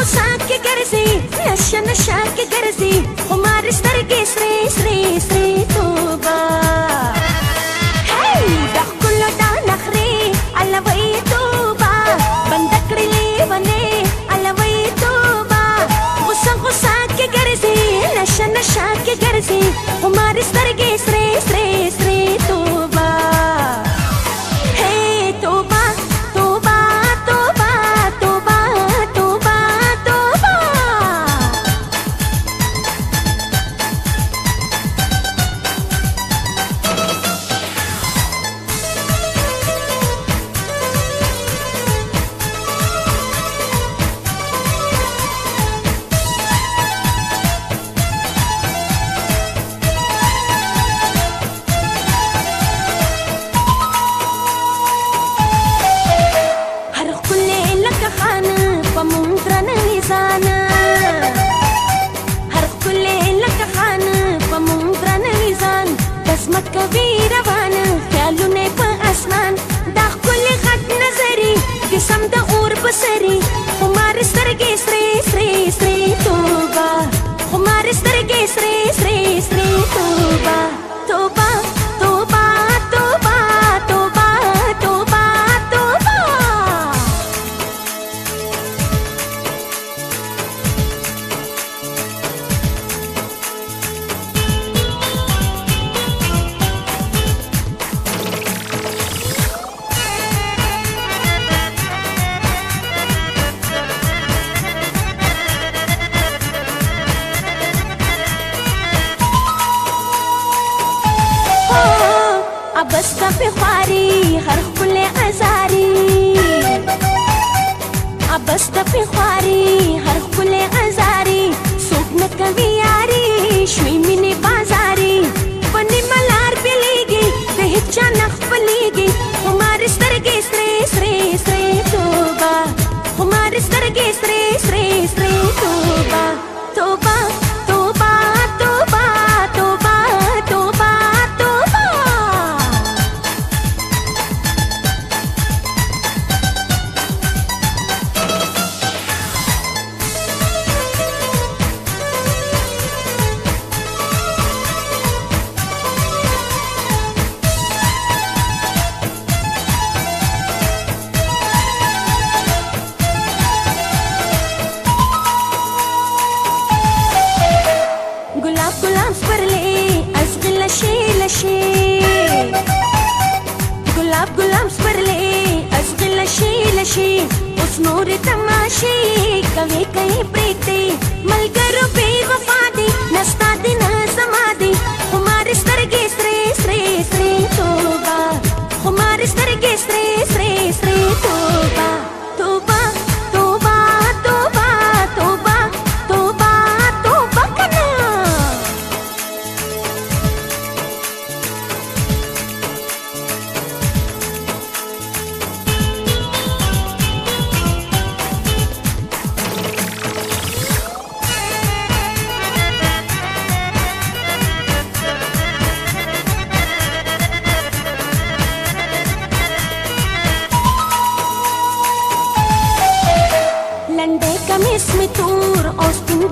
غصه غصه کې ګرځي نشه نشه کې ګرځي خمار سترګې سرې سرې سرې توبه. هی د خپل دا نخري الوي توبه. بند کړې لیونې الوي توبه. غصه غصه کې ګرځي نشه نشه کې ګرځي خمار سترګې سرې قسمت کوي روانه خیالونه په اسمان. دا خپلې غټ نظری قسم د اور بسری ابستا په خواري هر خپل أزاري. ابستا په خواري هر शेल शे उस नूर तमाशे कवे कहीं प्रीति मल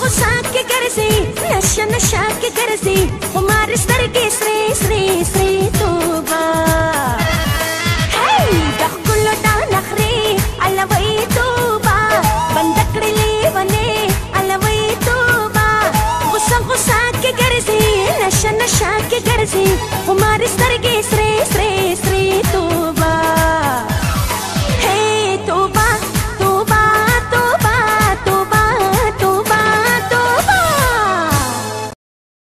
غوسه کې ګرځي نشه نشه کې ګرځي خمار سترګې سرې سرې سرې توبه هی د ښکلو دا نخرې الوی توبه بنده کړې لیونې الوی توبه غوسه غوسه کې ګرځي نشه نشه کې ګرځي